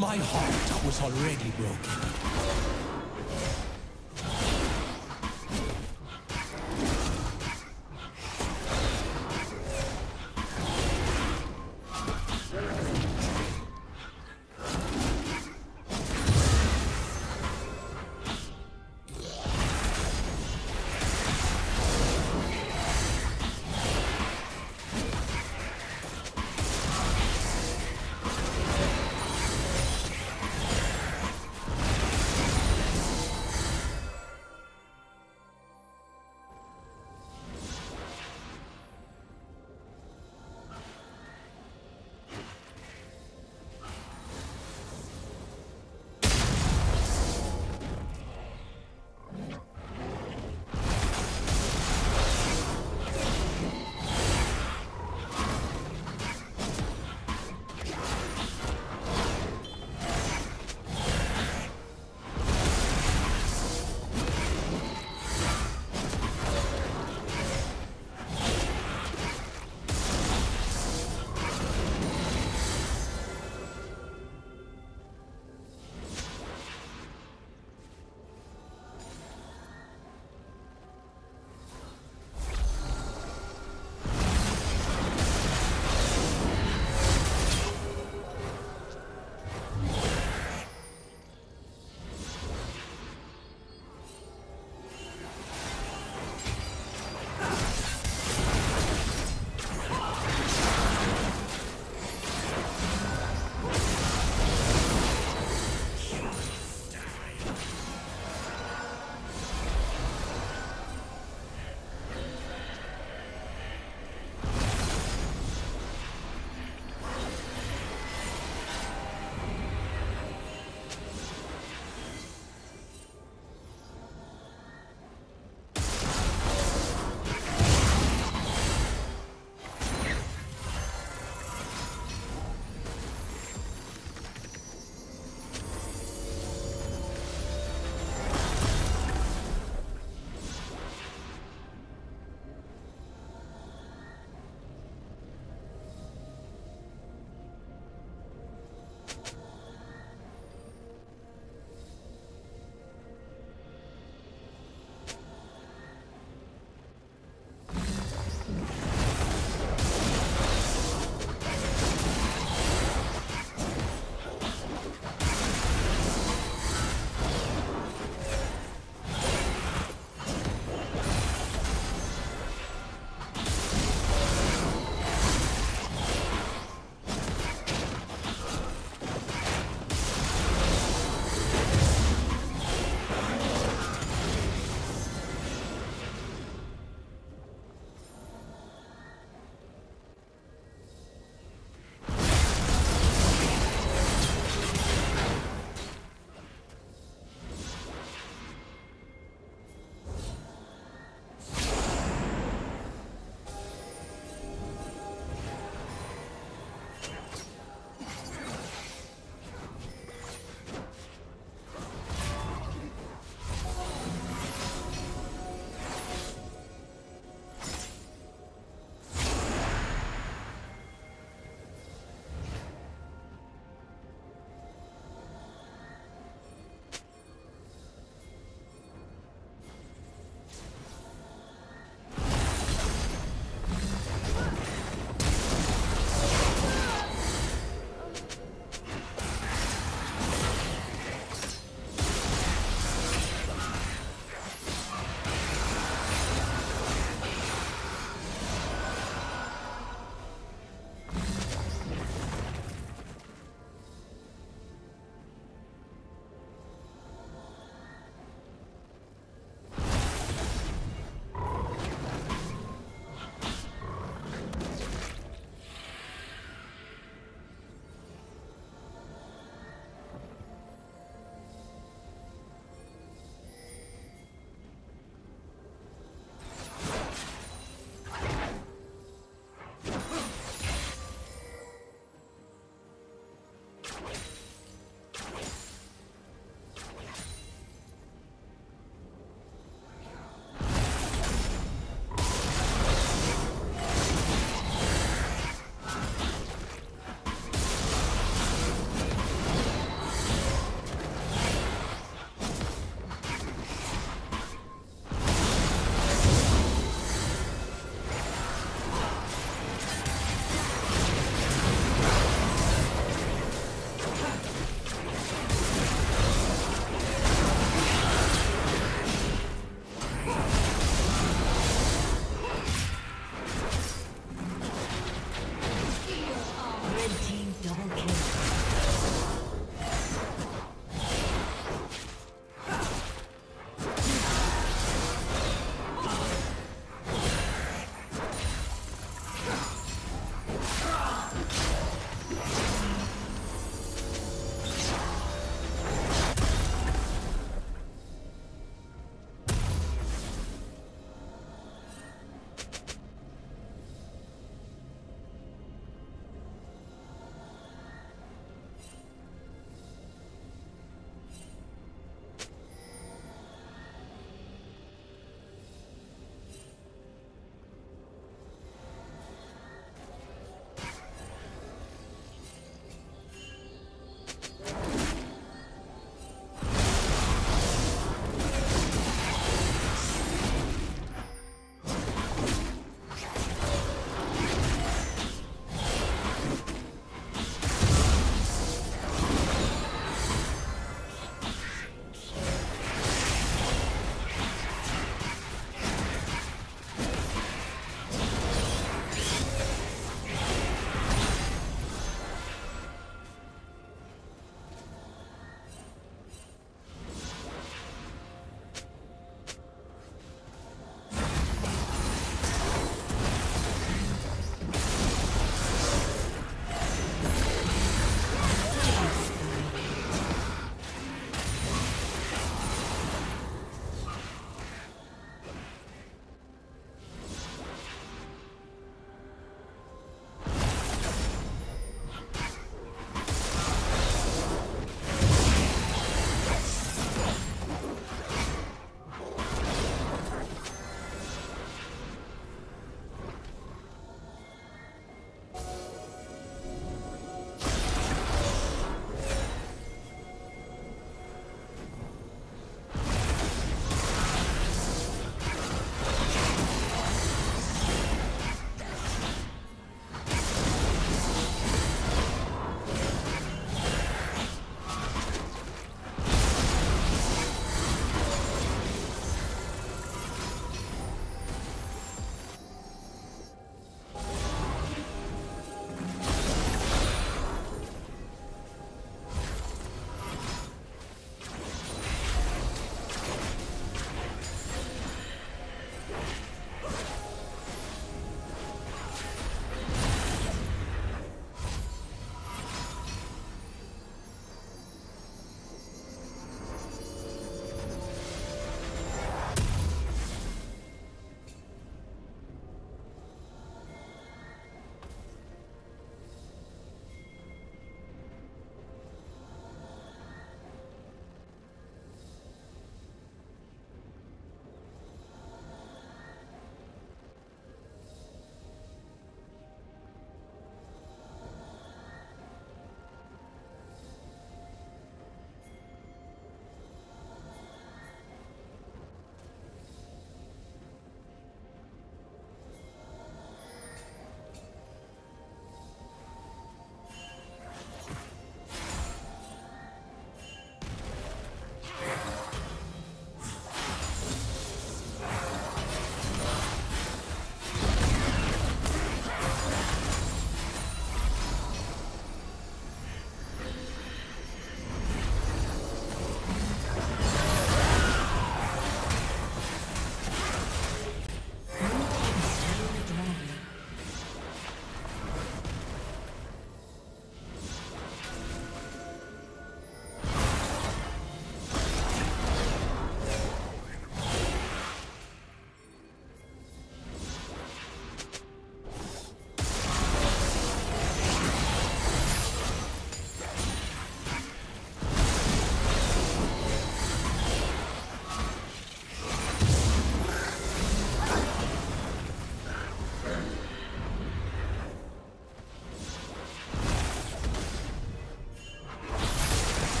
My heart was already broken.